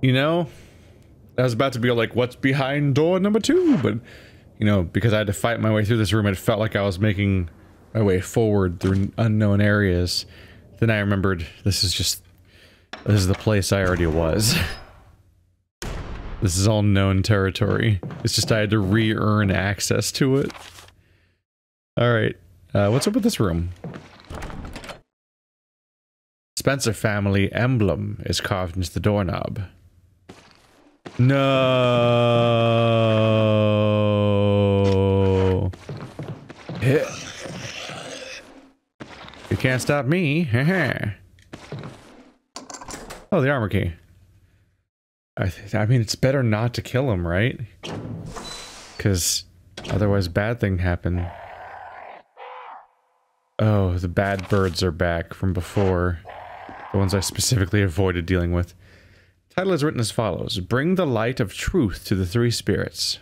You know, I was about to be like, what's behind door number two? But, you know, because I had to fight my way through this room, it felt like I was making my way forward through unknown areas. Then I remembered this is just, this is the place I already was. this is all known territory. It's just I had to re-earn access to it. Alright, uh, what's up with this room? Spencer family emblem is carved into the doorknob. No. Hit. You can't stop me. oh, the armor key. I, I mean, it's better not to kill him, right? Because otherwise bad thing happen. Oh, the bad birds are back from before. The ones I specifically avoided dealing with. Title is written as follows. Bring the light of truth to the three spirits.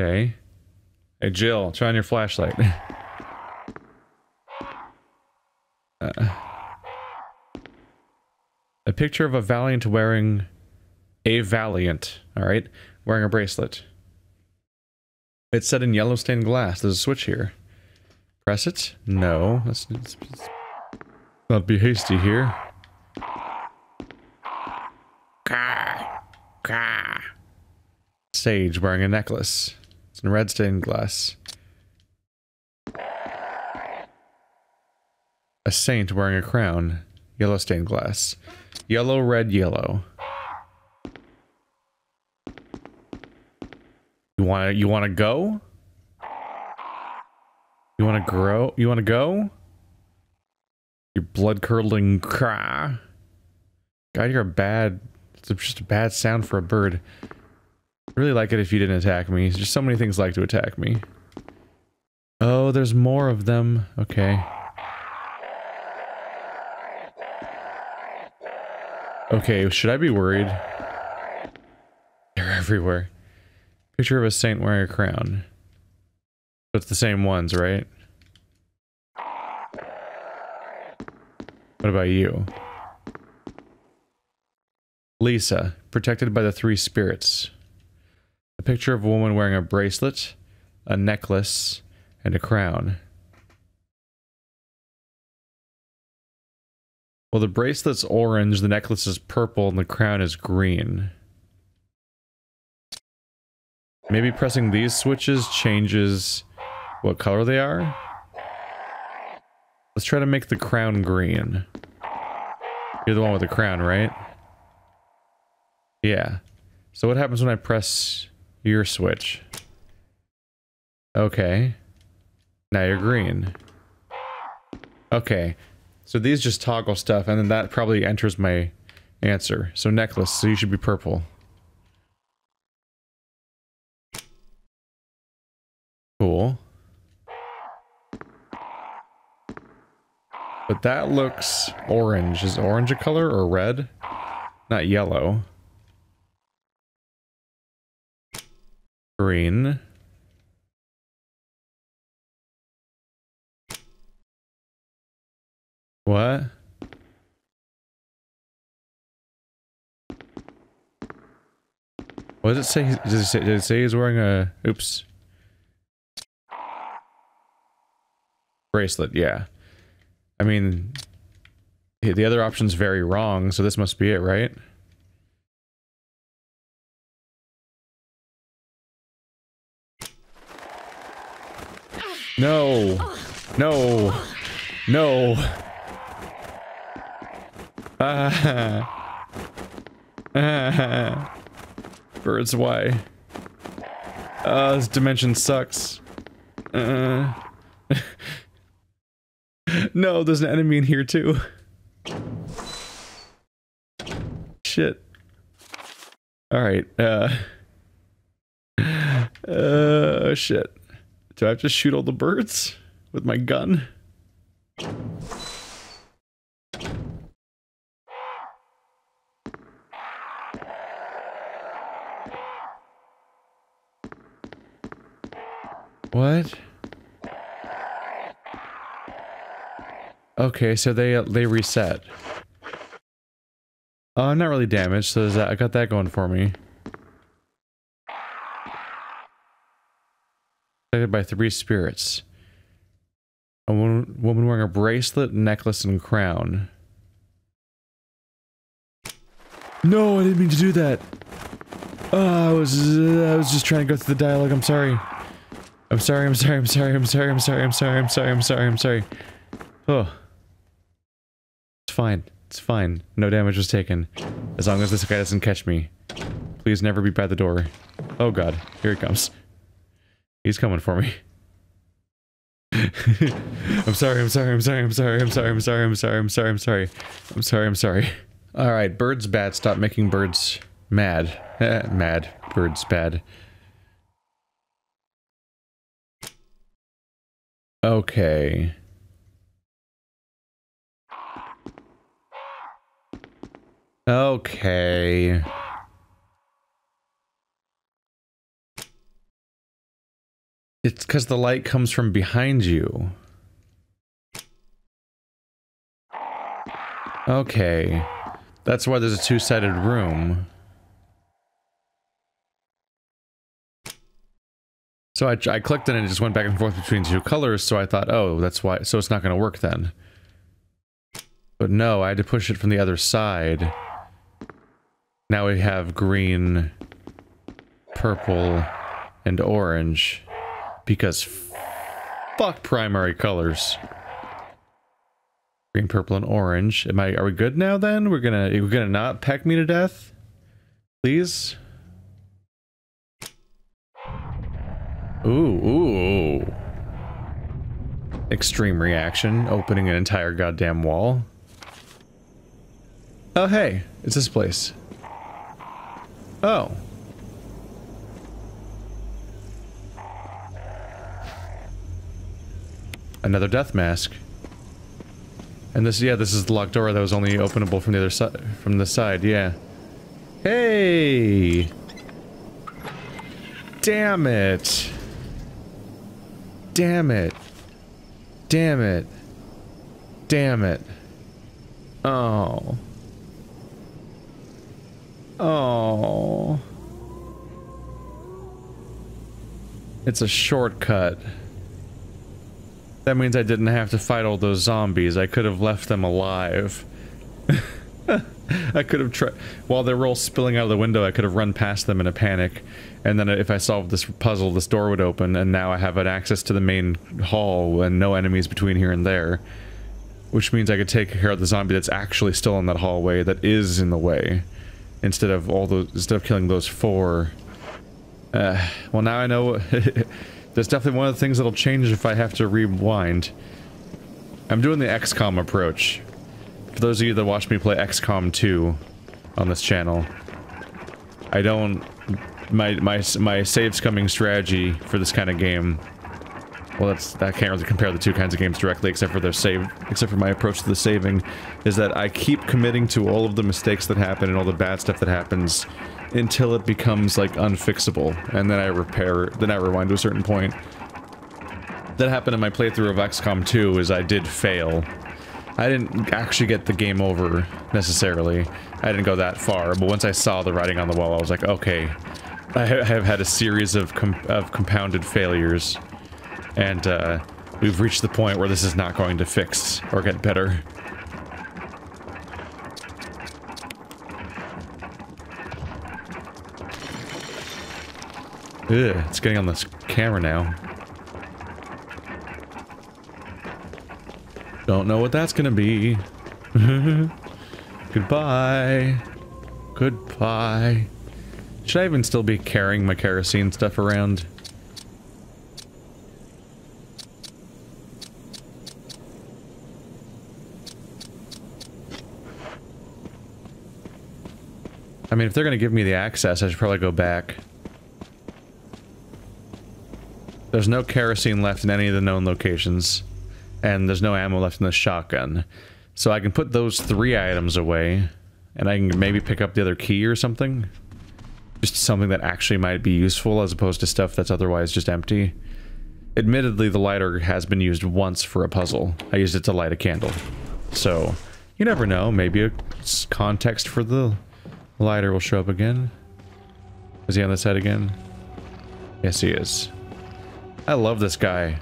Okay. Hey, Jill, try on your flashlight. uh, a picture of a Valiant wearing... A Valiant, alright? Wearing a bracelet. It's set in yellow stained glass. There's a switch here. Press it? No. Let's, let's not be hasty here. Sage wearing a necklace. It's in red stained glass. A saint wearing a crown. Yellow stained glass. Yellow, red, yellow. You wanna you wanna go? You wanna grow you wanna go? Your blood curdling cry. God, you're a bad it's just a bad sound for a bird. I really like it if you didn't attack me. There's just so many things like to attack me. Oh, there's more of them. Okay. Okay, should I be worried? They're everywhere. Picture of a saint wearing a crown. So it's the same ones, right? What about you? Lisa, protected by the three spirits. A picture of a woman wearing a bracelet, a necklace, and a crown. Well, the bracelet's orange, the necklace is purple, and the crown is green. Maybe pressing these switches changes what color they are? Let's try to make the crown green. You're the one with the crown, right? Yeah. So what happens when I press your switch? Okay. Now you're green. Okay. So these just toggle stuff, and then that probably enters my answer. So necklace, so you should be purple. Cool. But that looks orange. Is orange a color or red? Not yellow. Green. What? What does it say? Does it say, does it say he's wearing a... Oops. Bracelet, yeah. I mean... The other option's very wrong, so this must be it, right? No. No. No. Ah. Ah. Birds, why? Uh, this dimension sucks. Uh. no, there's an enemy in here too. Shit. Alright, uh... Uh, shit. Do I have to shoot all the birds with my gun? What? Okay, so they they reset. Uh, I'm not really damaged, so that, I got that going for me. Affected by three spirits. A woman, woman wearing a bracelet, necklace, and crown. No, I didn't mean to do that. Oh, I was uh, I was just trying to go through the dialogue. I'm sorry. I'm sorry. I'm sorry. I'm sorry. I'm sorry. I'm sorry. I'm sorry. I'm sorry. I'm sorry. I'm sorry. Oh. It's fine. It's fine. No damage was taken. As long as this guy doesn't catch me. Please never be by the door. Oh god. Here he comes. He's coming for me. I'm sorry, I'm sorry, I'm sorry, I'm sorry, I'm sorry, I'm sorry, I'm sorry, I'm sorry, I'm sorry. I'm sorry, I'm sorry. Alright, birds bad. Stop making birds mad. Eh, mad. Birds bad. Okay. Okay. It's because the light comes from behind you. Okay. That's why there's a two-sided room. So I, I clicked it and it just went back and forth between two colors, so I thought, oh, that's why, so it's not going to work then. But no, I had to push it from the other side. Now we have green, purple, and orange. Because fuck primary colors. Green, purple, and orange. Am I, are we good now then? We're gonna, we're gonna not peck me to death? Please? Ooh, ooh. Extreme reaction, opening an entire goddamn wall. Oh hey, it's this place. Oh. Another death mask. And this, yeah, this is the locked door that was only openable from the other side, from the side, yeah. Hey! Damn it! Damn it! Damn it! Damn it! Oh. Oh. It's a shortcut. That means I didn't have to fight all those zombies. I could have left them alive. I could have tried- while they were all spilling out of the window, I could have run past them in a panic. And then if I solved this puzzle, this door would open, and now I have an access to the main hall and no enemies between here and there. Which means I could take care of the zombie that's actually still in that hallway that is in the way instead of all those instead of killing those four. Uh, well, now I know. That's definitely one of the things that'll change if I have to rewind. I'm doing the XCOM approach. For those of you that watch me play XCOM 2 on this channel, I don't. My my my save scumming strategy for this kind of game. Well, that's I can't really compare the two kinds of games directly, except for their save, except for my approach to the saving, is that I keep committing to all of the mistakes that happen and all the bad stuff that happens until it becomes like unfixable, and then I repair, then I rewind to a certain point. That happened in my playthrough of XCOM 2, is I did fail. I didn't actually get the game over, necessarily. I didn't go that far, but once I saw the writing on the wall, I was like, okay, I have had a series of, com of compounded failures, and uh, we've reached the point where this is not going to fix or get better. Ugh, it's getting on this camera now. Don't know what that's gonna be. Goodbye. Goodbye. Should I even still be carrying my kerosene stuff around? I mean, if they're gonna give me the access, I should probably go back. There's no kerosene left in any of the known locations. And there's no ammo left in the shotgun. So I can put those three items away. And I can maybe pick up the other key or something. Just something that actually might be useful as opposed to stuff that's otherwise just empty. Admittedly, the lighter has been used once for a puzzle. I used it to light a candle. So, You never know. Maybe a context for the lighter will show up again. Is he on the side again? Yes, he is. I love this guy.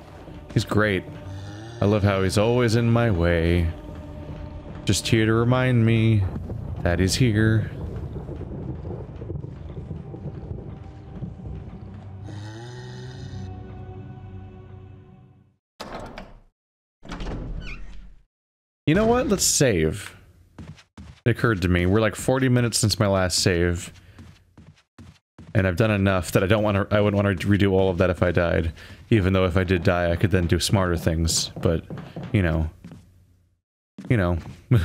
He's great. I love how he's always in my way. Just here to remind me that he's here. You know what? Let's save. It occurred to me. We're like 40 minutes since my last save. And I've done enough that I don't want to- I wouldn't want to redo all of that if I died. Even though if I did die, I could then do smarter things. But, you know. You know.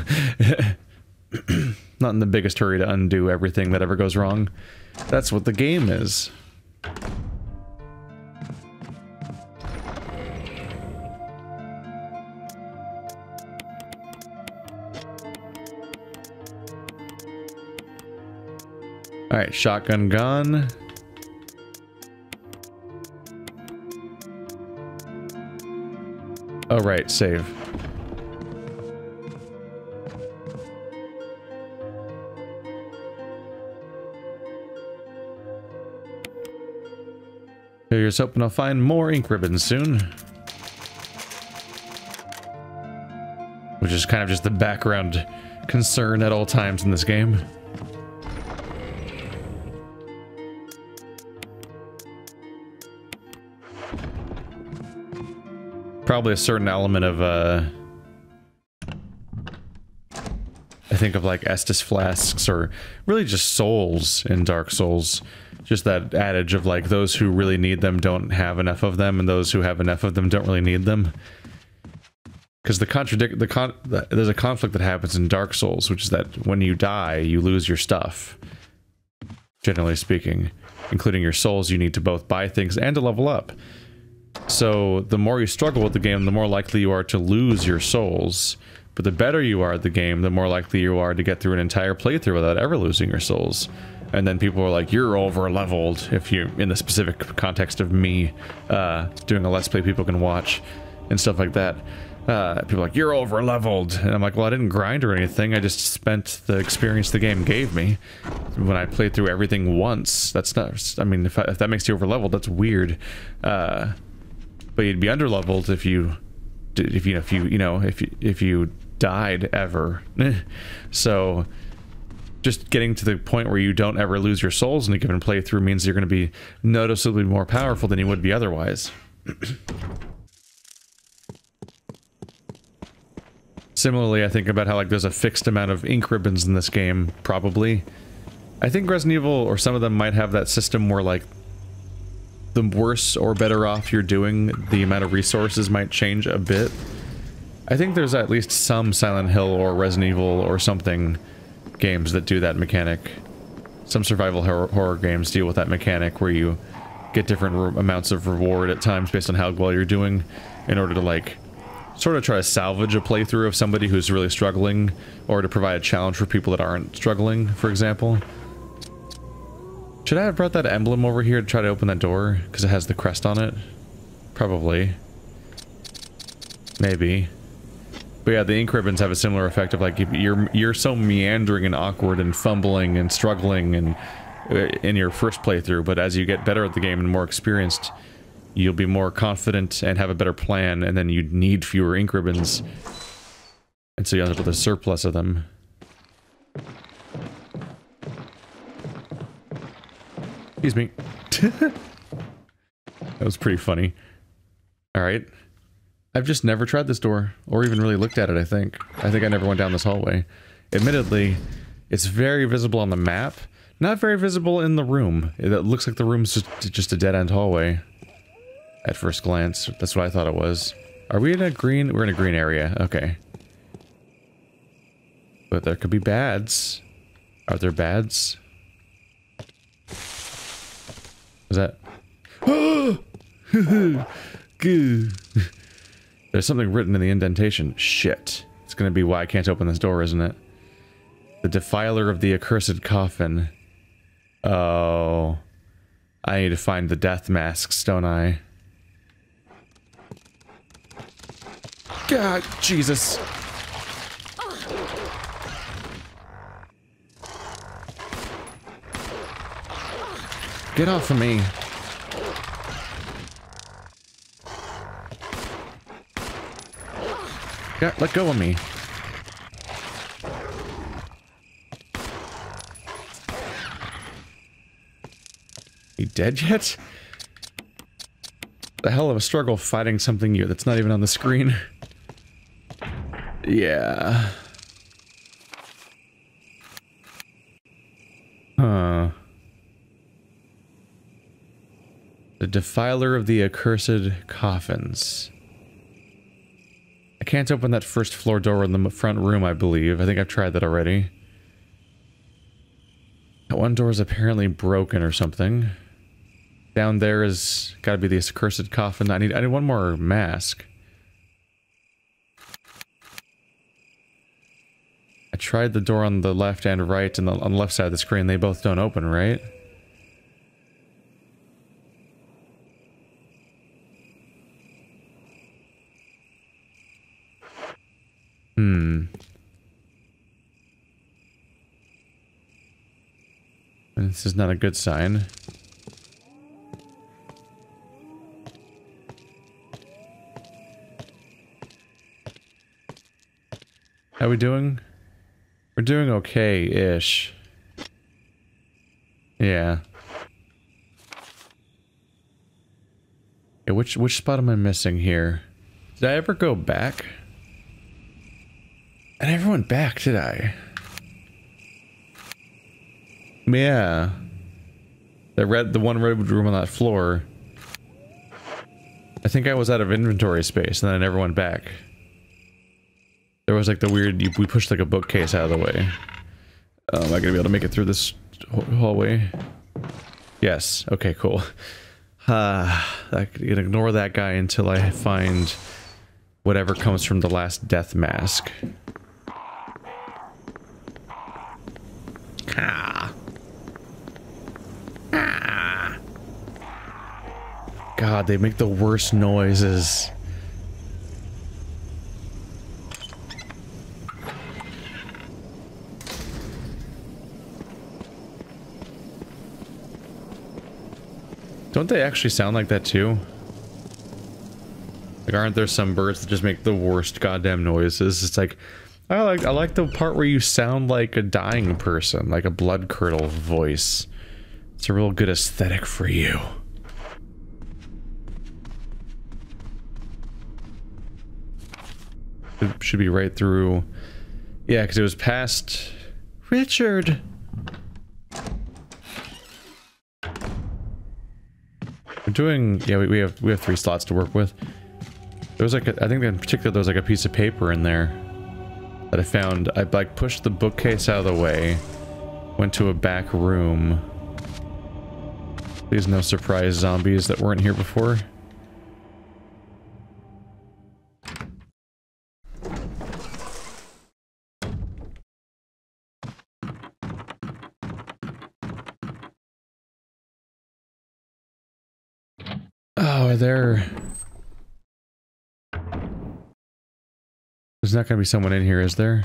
Not in the biggest hurry to undo everything that ever goes wrong. That's what the game is. Alright, shotgun gone. Oh, right, save. Here's hoping I'll find more ink ribbons soon. Which is kind of just the background concern at all times in this game. Probably a certain element of, uh... I think of like Estus flasks or really just souls in Dark Souls. Just that adage of like those who really need them don't have enough of them and those who have enough of them don't really need them. Because the contradict the con the, there's a conflict that happens in Dark Souls, which is that when you die, you lose your stuff. Generally speaking, including your souls, you need to both buy things and to level up. So the more you struggle with the game, the more likely you are to lose your souls. But the better you are at the game, the more likely you are to get through an entire playthrough without ever losing your souls. And then people are like, you're over leveled if you in the specific context of me uh, doing a let's play people can watch and stuff like that. Uh, people are like, you're over leveled. And I'm like, well, I didn't grind or anything. I just spent the experience the game gave me when I played through everything once. That's not, I mean, if, I, if that makes you over leveled, that's weird. Uh, but you'd be underleveled if you if you know if you you know if if you died ever. So just getting to the point where you don't ever lose your souls in a given playthrough means you're going to be noticeably more powerful than you would be otherwise. Similarly i think about how like there's a fixed amount of ink ribbons in this game probably. I think resident evil or some of them might have that system where like the worse or better off you're doing, the amount of resources might change a bit. I think there's at least some Silent Hill or Resident Evil or something games that do that mechanic. Some survival horror, games deal with that mechanic where you get different amounts of reward at times based on how well you're doing in order to like sort of try to salvage a playthrough of somebody who's really struggling or to provide a challenge for people that aren't struggling, for example. Should I have brought that emblem over here to try to open that door? Because it has the crest on it? Probably. Maybe. But yeah, the ink ribbons have a similar effect of like, you're, you're so meandering and awkward and fumbling and struggling and uh, in your first playthrough, but as you get better at the game and more experienced, you'll be more confident and have a better plan, and then you need fewer ink ribbons. And so you end up with a surplus of them. Excuse me. that was pretty funny. Alright. I've just never tried this door, or even really looked at it, I think. I think I never went down this hallway. Admittedly, it's very visible on the map, not very visible in the room. It looks like the room's just, just a dead-end hallway. At first glance. That's what I thought it was. Are we in a green? We're in a green area. Okay. But there could be bads. Are there bads? Is that? There's something written in the indentation. Shit. It's gonna be why I can't open this door, isn't it? The defiler of the accursed coffin. Oh. I need to find the death masks, don't I? God, Jesus. Get off of me. Get, let go of me. He dead yet? The hell of a struggle fighting something new that's not even on the screen. yeah. Huh. The Defiler of the Accursed Coffins. I can't open that first floor door in the front room, I believe. I think I've tried that already. That one door is apparently broken or something. Down there is got to be this accursed coffin. I need I need one more mask. I tried the door on the left and right and the, on the left side of the screen. They both don't open, right? This is not a good sign. How are we doing? We're doing okay-ish. Yeah. Yeah, which which spot am I missing here? Did I ever go back? And went back, did I? Yeah. The red the one red room on that floor. I think I was out of inventory space and then I never went back. There was like the weird, we pushed like a bookcase out of the way. Um, am I gonna be able to make it through this hallway? Yes. Okay, cool. Uh, I can ignore that guy until I find whatever comes from the last death mask. Ah. God, they make the worst noises. Don't they actually sound like that too? Like, aren't there some birds that just make the worst goddamn noises? It's like, I like I like the part where you sound like a dying person, like a blood curdle voice. It's a real good aesthetic for you. It should be right through. Yeah, because it was past Richard. We're doing, yeah, we, we have we have three slots to work with. There was like, a, I think in particular there was like a piece of paper in there that I found. I like pushed the bookcase out of the way, went to a back room. Please no surprise zombies that weren't here before. There... There's not going to be someone in here, is there?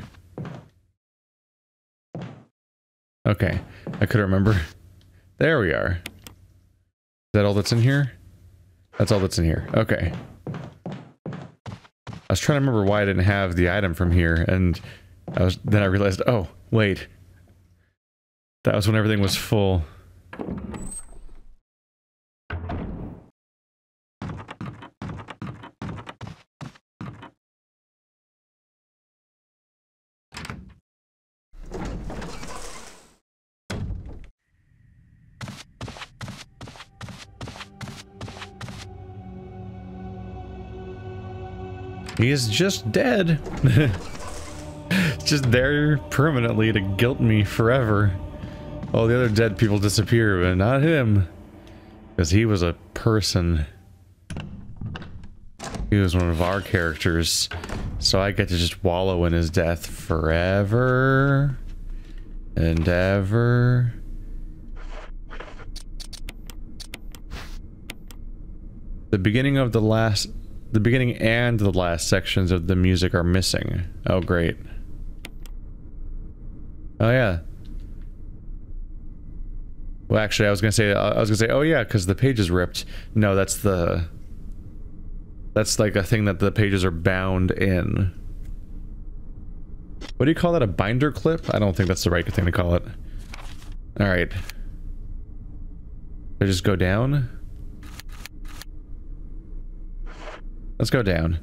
Okay. I couldn't remember. There we are. Is that all that's in here? That's all that's in here. Okay. I was trying to remember why I didn't have the item from here, and I was then I realized, oh, wait. That was when everything was full. He is just dead. just there permanently to guilt me forever. All the other dead people disappear, but not him. Because he was a person. He was one of our characters. So I get to just wallow in his death forever and ever. The beginning of the last the beginning and the last sections of the music are missing. Oh, great. Oh, yeah. Well, actually, I was gonna say, I was gonna say, oh yeah, because the page is ripped. No, that's the... That's like a thing that the pages are bound in. What do you call that, a binder clip? I don't think that's the right thing to call it. Alright. I just go down? Let's go down.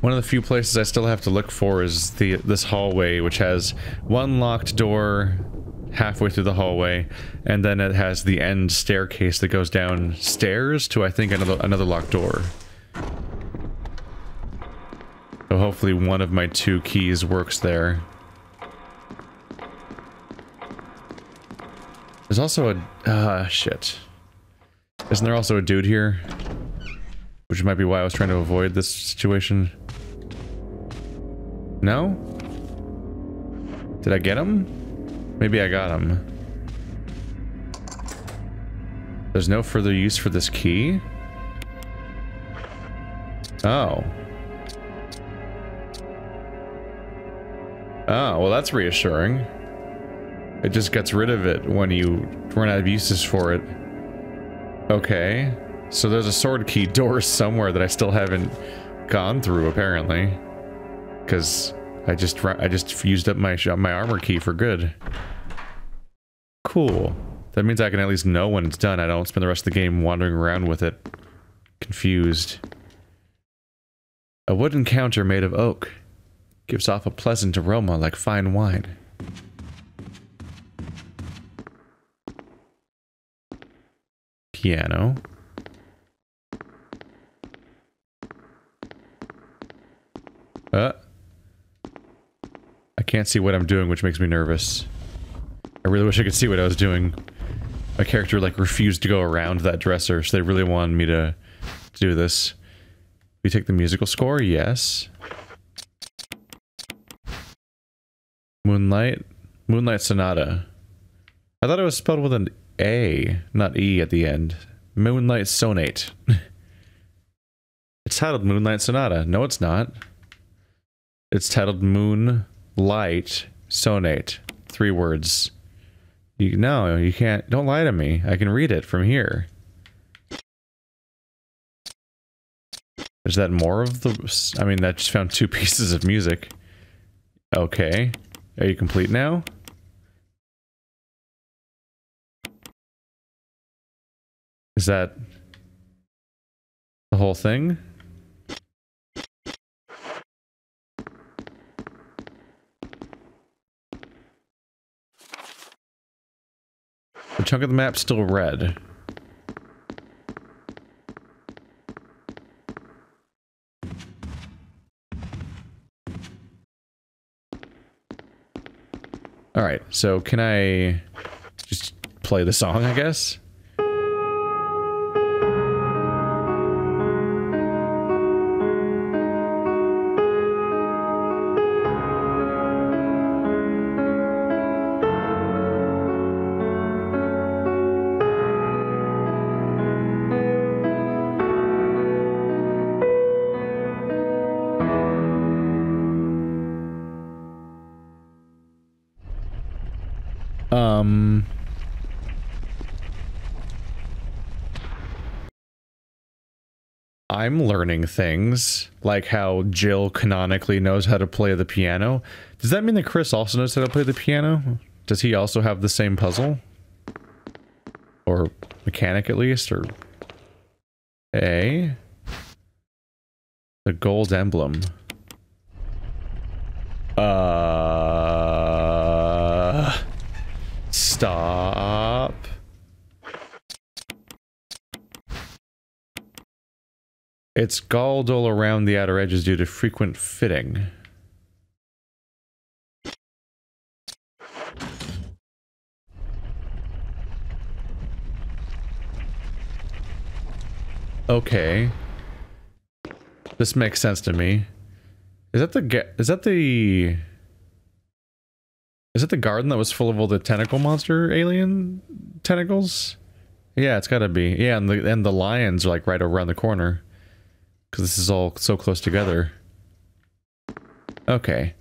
One of the few places I still have to look for is the this hallway, which has one locked door halfway through the hallway, and then it has the end staircase that goes downstairs to, I think, another, another locked door. So hopefully one of my two keys works there. There's also a... Ah, uh, shit. Isn't there also a dude here? Which might be why I was trying to avoid this situation. No? Did I get him? Maybe I got him. There's no further use for this key? Oh. Oh, well that's reassuring. It just gets rid of it when you run out of uses for it. Okay. So there's a sword key door somewhere that I still haven't gone through, apparently. Because I just I just used up my my armor key for good. Cool. That means I can at least know when it's done. I don't spend the rest of the game wandering around with it. Confused. A wooden counter made of oak. Gives off a pleasant aroma like fine wine. Piano. Uh. I can't see what I'm doing, which makes me nervous. I really wish I could see what I was doing. My character, like, refused to go around that dresser, so they really wanted me to do this. We take the musical score? Yes. Moonlight? Moonlight Sonata. I thought it was spelled with an A, not E at the end. Moonlight Sonate. it's titled Moonlight Sonata. No, it's not. It's titled Moonlight Sonate. Three words. You, no, you can't. Don't lie to me. I can read it from here. Is that more of the... I mean, that just found two pieces of music. Okay. Are you complete now? Is that the whole thing? The chunk of the map's still red. Alright, so can I just play the song, I guess? I'm learning things, like how Jill canonically knows how to play the piano. Does that mean that Chris also knows how to play the piano? Does he also have the same puzzle? Or mechanic at least, or... A? The gold emblem. Uh... Stop. It's galled all around the outer edges due to frequent fitting. Okay. This makes sense to me. Is that the is that the Is it the garden that was full of all the tentacle monster alien tentacles? Yeah, it's got to be. Yeah, and the and the lions are like right around the corner. Because this is all so close together. Okay.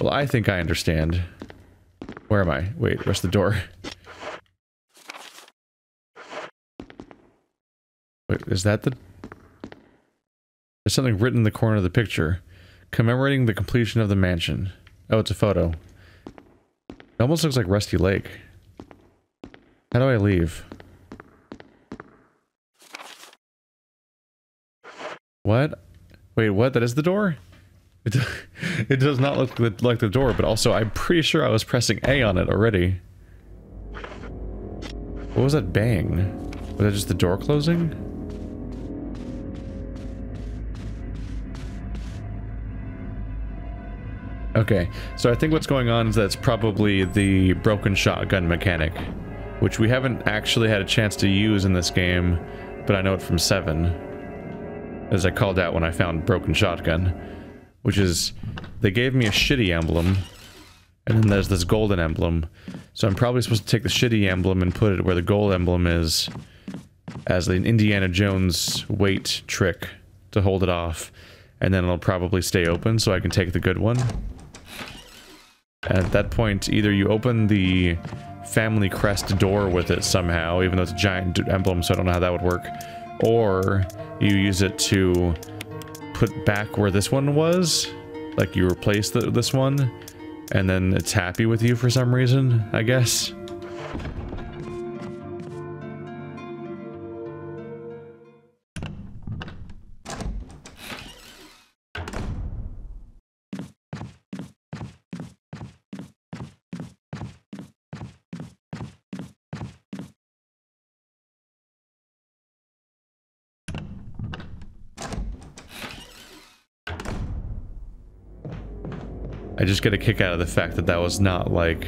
Well, I think I understand. Where am I? Wait, where's the door? Wait, is that the... There's something written in the corner of the picture. Commemorating the completion of the mansion. Oh, it's a photo. It almost looks like Rusty Lake. How do I leave? What? Wait, what? That is the door? It, it does not look like the door, but also I'm pretty sure I was pressing A on it already. What was that bang? Was that just the door closing? Okay, so I think what's going on is that's probably the broken shotgun mechanic, which we haven't actually had a chance to use in this game, but I know it from 7, as I called out when I found broken shotgun, which is, they gave me a shitty emblem, and then there's this golden emblem, so I'm probably supposed to take the shitty emblem and put it where the gold emblem is, as an Indiana Jones weight trick to hold it off, and then it'll probably stay open so I can take the good one. At that point, either you open the family crest door with it somehow, even though it's a giant emblem, so I don't know how that would work, or you use it to put back where this one was, like you replace the, this one, and then it's happy with you for some reason, I guess. I just get a kick out of the fact that that was not like...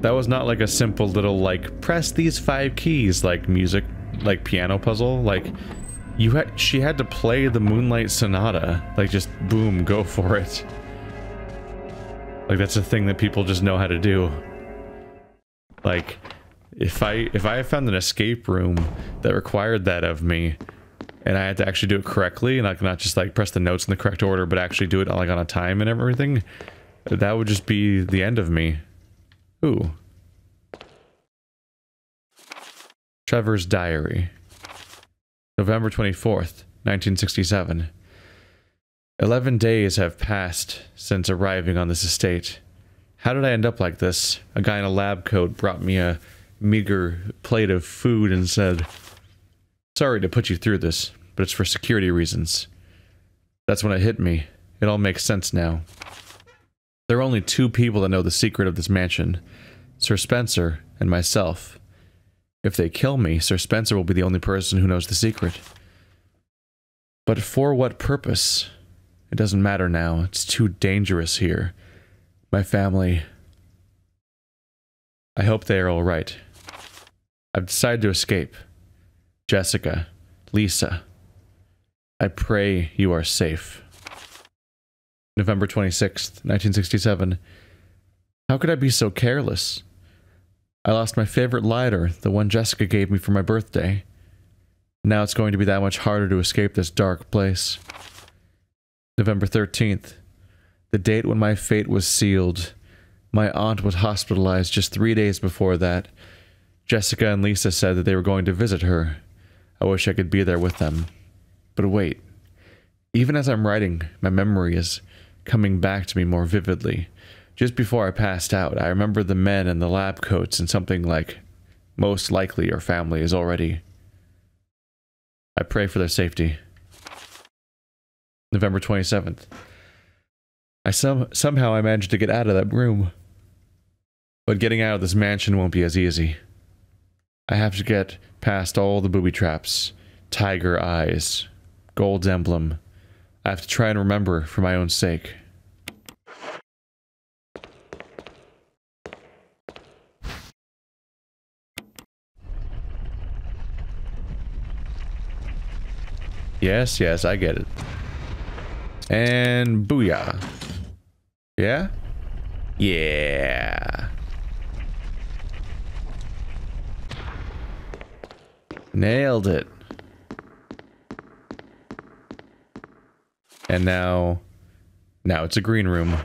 That was not like a simple little like, press these five keys, like music, like piano puzzle. Like, you had, she had to play the Moonlight Sonata. Like, just boom, go for it. Like, that's a thing that people just know how to do. Like, if I, if I found an escape room that required that of me, and I had to actually do it correctly, and like not just like press the notes in the correct order, but actually do it like on a time and everything, that would just be the end of me. Ooh. Trevor's Diary. November 24th, 1967. Eleven days have passed since arriving on this estate. How did I end up like this? A guy in a lab coat brought me a meager plate of food and said, Sorry to put you through this, but it's for security reasons. That's when it hit me. It all makes sense now. There are only two people that know the secret of this mansion. Sir Spencer and myself. If they kill me, Sir Spencer will be the only person who knows the secret. But for what purpose? It doesn't matter now. It's too dangerous here. My family... I hope they are alright. I've decided to escape. Jessica, Lisa, I pray you are safe. November 26th, 1967. How could I be so careless? I lost my favorite lighter, the one Jessica gave me for my birthday. Now it's going to be that much harder to escape this dark place. November 13th. The date when my fate was sealed. My aunt was hospitalized just three days before that. Jessica and Lisa said that they were going to visit her. I wish I could be there with them. But wait. Even as I'm writing, my memory is coming back to me more vividly. Just before I passed out, I remember the men in the lab coats and something like, most likely your family is already. I pray for their safety. November 27th. I some somehow I managed to get out of that room. But getting out of this mansion won't be as easy. I have to get past all the booby traps, tiger eyes, gold's emblem. I have to try and remember for my own sake. Yes, yes, I get it. And booyah. Yeah? Yeah. Nailed it. And now, now it's a green room.